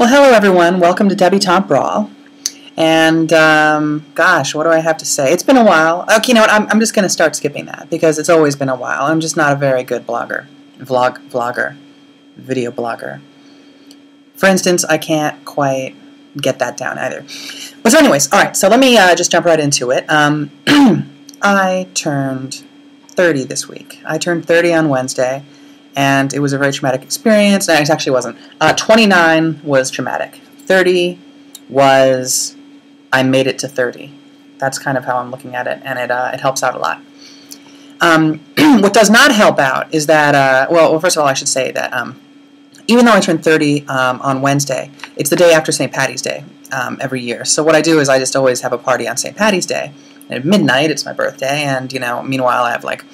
Well, hello everyone. Welcome to Debutante Brawl. And um, gosh, what do I have to say? It's been a while. Okay, you know what? I'm, I'm just going to start skipping that because it's always been a while. I'm just not a very good blogger, vlog, vlogger, video blogger. For instance, I can't quite get that down either. But so, anyways, all right. So let me uh, just jump right into it. Um, I turned 30 this week. I turned 30 on Wednesday and it was a very traumatic experience. No, it actually wasn't. Uh, 29 was traumatic. 30 was I made it to 30. That's kind of how I'm looking at it, and it, uh, it helps out a lot. Um, what does not help out is that, uh, well, well, first of all, I should say that um, even though I turned 30 um, on Wednesday, it's the day after St. Patty's Day um, every year. So what I do is I just always have a party on St. Patty's Day. And at midnight, it's my birthday, and, you know, meanwhile, I have, like,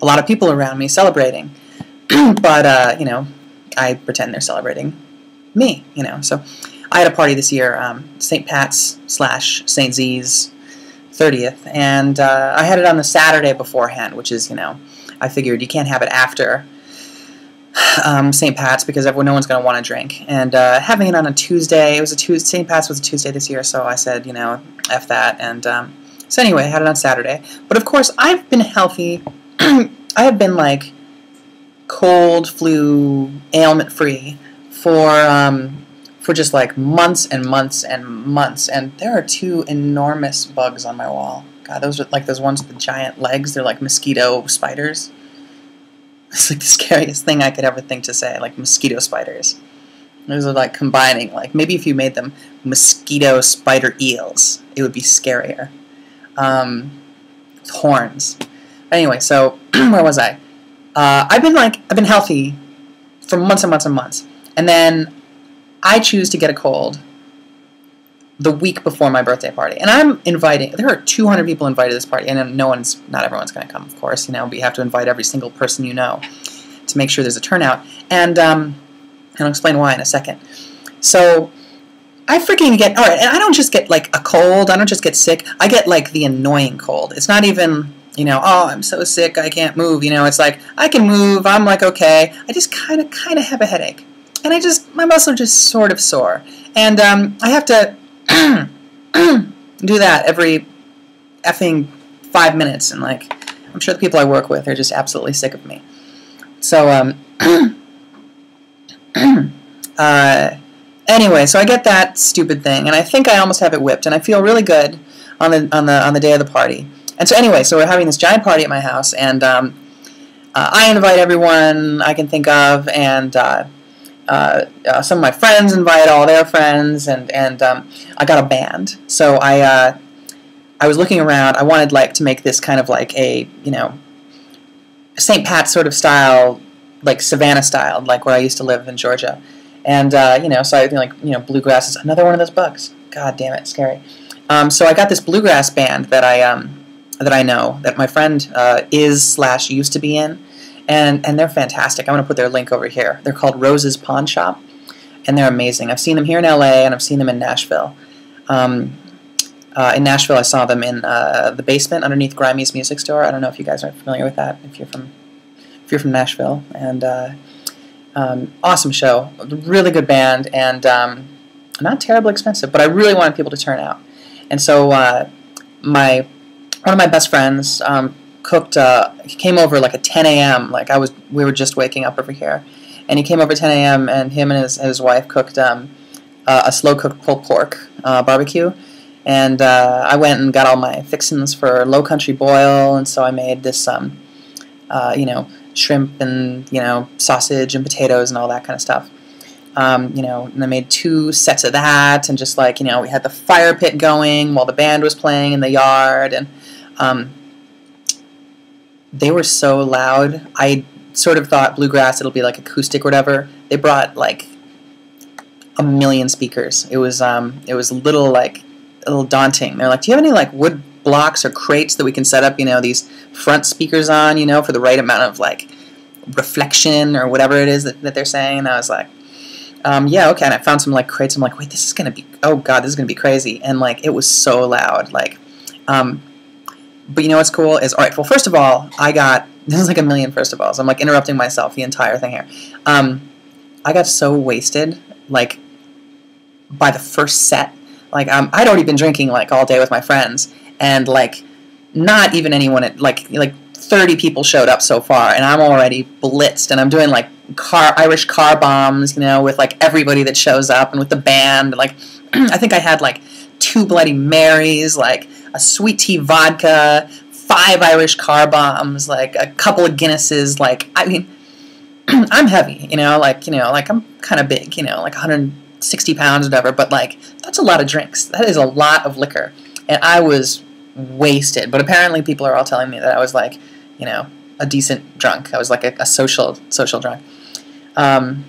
a lot of people around me celebrating. but uh, you know, I pretend they're celebrating me. You know, so I had a party this year, um, St. Pat's slash St. Z's 30th, and uh, I had it on the Saturday beforehand, which is you know, I figured you can't have it after um, St. Pat's because everyone, no one's going to want to drink. And uh, having it on a Tuesday, it was a Tuesday. St. Pat's was a Tuesday this year, so I said, you know, f that. And um, so anyway, I had it on Saturday. But of course, I've been healthy. I have been like cold, flu, ailment free for um, for just like months and months and months. And there are two enormous bugs on my wall. God, those are like those ones with the giant legs. They're like mosquito spiders. It's like the scariest thing I could ever think to say, like mosquito spiders. Those are like combining, like maybe if you made them mosquito spider eels, it would be scarier. Um, horns. Anyway, so where was I? Uh, I've been like I've been healthy for months and months and months, and then I choose to get a cold the week before my birthday party, and I'm inviting. There are 200 people invited to this party, and no one's not everyone's going to come, of course. You know, but you have to invite every single person you know to make sure there's a turnout, and um, and I'll explain why in a second. So. I freaking get all right, and I don't just get like a cold. I don't just get sick. I get like the annoying cold. It's not even you know, oh, I'm so sick, I can't move. You know, it's like I can move. I'm like okay. I just kind of kind of have a headache, and I just my muscles are just sort of sore, and um, I have to do that every effing five minutes, and like I'm sure the people I work with are just absolutely sick of me. So um, uh, anyway, so I get that stupid thing, and I think I almost have it whipped, and I feel really good on the on the on the day of the party. And so anyway, so we're having this giant party at my house, and um, uh, I invite everyone I can think of, and uh, uh, uh some of my friends invite all their friends, and and um, I got a band. So I uh, I was looking around. I wanted like to make this kind of like a you know St. Pat sort of style, like Savannah style, like where I used to live in Georgia. And uh, you know, so I think like you know bluegrass is another one of those bugs. God damn it, scary. Um, so I got this bluegrass band that I um, that I know that my friend uh, is slash used to be in, and and they're fantastic. I'm to put their link over here. They're called Rose's Pawn Shop, and they're amazing. I've seen them here in L.A. and I've seen them in Nashville. Um, uh, in Nashville, I saw them in uh, the basement underneath Grimey's Music Store. I don't know if you guys are familiar with that. If you're from if you're from Nashville, and uh, um, awesome show, really good band, and um, not terribly expensive. But I really wanted people to turn out, and so uh, my one of my best friends um, cooked. Uh, he came over like at 10 a.m. Like I was, we were just waking up over here, and he came over at 10 a.m. and him and his his wife cooked um, uh, a slow cooked pulled pork uh, barbecue. And uh, I went and got all my fixins for low country boil, and so I made this, um, uh, you know, shrimp and you know sausage and potatoes and all that kind of stuff. Um, you know, and I made two sets of that, and just like you know, we had the fire pit going while the band was playing in the yard, and um, they were so loud. I sort of thought bluegrass it'll be like acoustic or whatever. They brought like a million speakers. It was um, it was a little like a little daunting. They're like, "Do you have any like wood blocks or crates that we can set up, you know, these front speakers on, you know, for the right amount of like reflection or whatever it is that, that they're saying?" And I was like, um, yeah, okay. And I found some like crates. I'm like, wait, this is gonna be, oh god, this is gonna be crazy. And like, it was so loud. Like, um, but you know what's cool is all right. Well, first of all, I got this is like a million first of all. So I'm like interrupting myself the entire thing here. Um, I got so wasted, like by the first set. Like um, I'd already been drinking like all day with my friends, and like not even anyone at like like 30 people showed up so far, and I'm already blitzed, and I'm doing like car Irish car bombs, you know, with like everybody that shows up, and with the band. Like I think I had like two Bloody Marys, like a sweet tea vodka, five Irish car bombs, like a couple of Guinnesses. Like I mean, I'm heavy, you know, like you know, like I'm kind of big, you know, like 160 pounds, or whatever. But like that's a lot of drinks. That is a lot of liquor, and I was wasted. But apparently, people are all telling me that I was like, you know, a decent drunk. I was like a, a social social drunk. Um,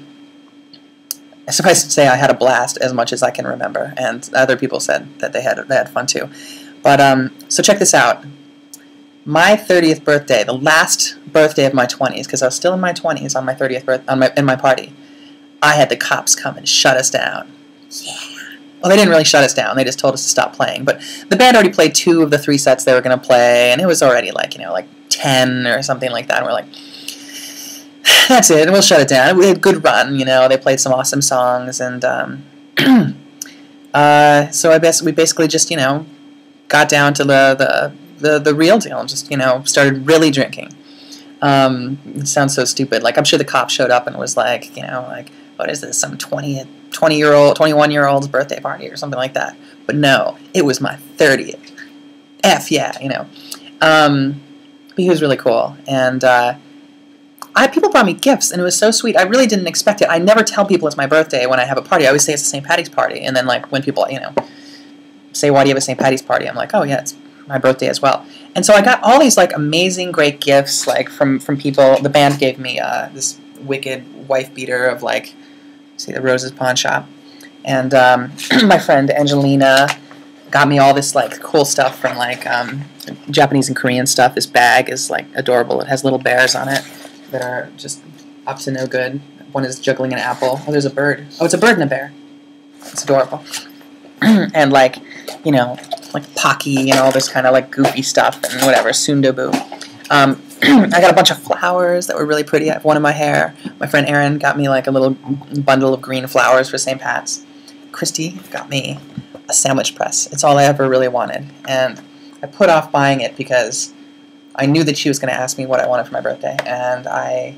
suffice to say, I had a blast as much as I can remember, and other people said that they had they had fun too. But um, so check this out my 30th birthday, the last birthday of my 20s, because I was still in my 20s on my 30th birth on my in my party, I had the cops come and shut us down. Yeah. Well, they didn't really shut us down. They just told us to stop playing. But the band already played two of the three sets they were going to play, and it was already like, you know, like 10 or something like that. And we're like, that's it. We'll shut it down. We had a good run, you know. They played some awesome songs, and um, uh, so I guess we basically just, you know, got down to the, the the the real deal and just you know started really drinking. Um, it sounds so stupid. Like I'm sure the cop showed up and was like, you know, like what is this? Some 20, 20 year old, 21 year old's birthday party or something like that. But no, it was my 30th. F yeah, you know. Um, but he was really cool, and uh, I people brought me gifts, and it was so sweet. I really didn't expect it. I never tell people it's my birthday when I have a party. I always say it's a St. Patty's party, and then like when people, you know, say why do you have a St. Patty's party? I'm like, oh yeah, it's my birthday as well. And so I got all these like amazing, great gifts like from from people. The band gave me uh, this wicked wife beater of like, see the Rose's Pawn Shop, and um, my friend Angelina got me all this like cool stuff from like um, Japanese and Korean stuff. This bag is like adorable. It has little bears on it that are just up to no good. One is juggling an apple. Oh, there's a bird. Oh, it's a bird and a bear. It's adorable. and like, you know, like Pocky and all this kind of like goofy stuff and whatever, Sundubu. Um, I got a bunch of flowers that were really pretty. I have one in my hair. My friend Erin got me like a little bundle of green flowers for St. Pat's. Christy got me a sandwich press. It's all I ever really wanted. And I put off buying it because I knew that she was going to ask me what I wanted for my birthday. And I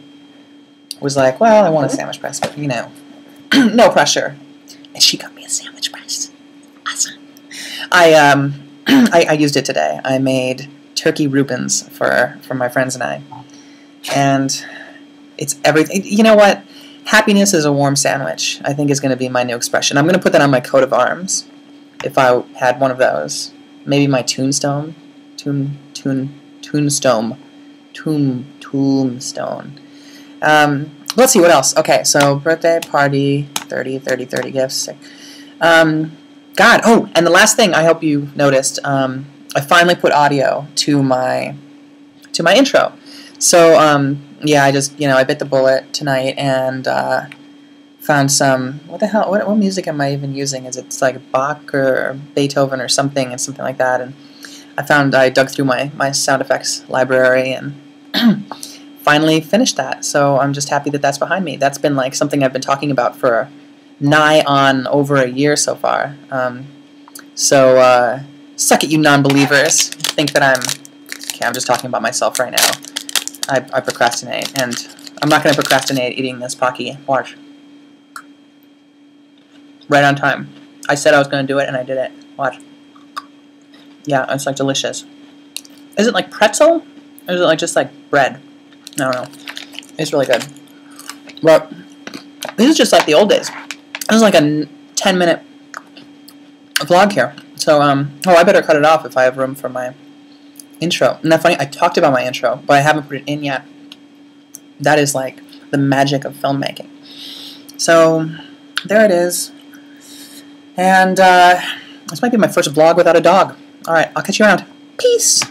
was like, well, I want a sandwich press, but you know, no pressure. And she got me a sandwich press. Awesome. I um I, I, used it today. I made turkey Reubens for for my friends and I, and it's everything. You know what? Happiness is a warm sandwich. I think is going to be my new expression. I'm going to put that on my coat of arms, if I had one of those. Maybe my tombstone, tomb, tomb, tombstone, tomb, tombstone. Um, let's see what else. Okay, so birthday party, 30, 30, 30 gifts. Um, God. Oh, and the last thing I hope you noticed, um, I finally put audio to my to my intro. So um, yeah, I just you know I bit the bullet tonight and uh, found some. What the hell? What, what music am I even using? Is it like Bach or Beethoven or something and something like that? And I found I dug through my my sound effects library and. finally finished that so I'm just happy that that's behind me that's been like something I've been talking about for nigh on over a year so far. Um, so, uh, suck it, you non-believers. Think that I'm... Okay, I'm just talking about myself right now. I, I procrastinate, and I'm not going to procrastinate eating this Pocky. Watch. Right on time. I said I was going to do it, and I did it. Watch. Yeah, it's like delicious. Is it like pretzel? Or is it like just like bread? I don't know. It's really good. But this is just like the old days. This is like a 10 minute vlog here. So, um, oh, I better cut it off if I have room for my intro. And that's funny, I talked about my intro, but I haven't put it in yet. That is like the magic of filmmaking. So, there it is. And uh, this might be my first vlog without a dog. Alright, I'll catch you around. Peace!